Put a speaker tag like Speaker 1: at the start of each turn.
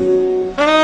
Speaker 1: Oh.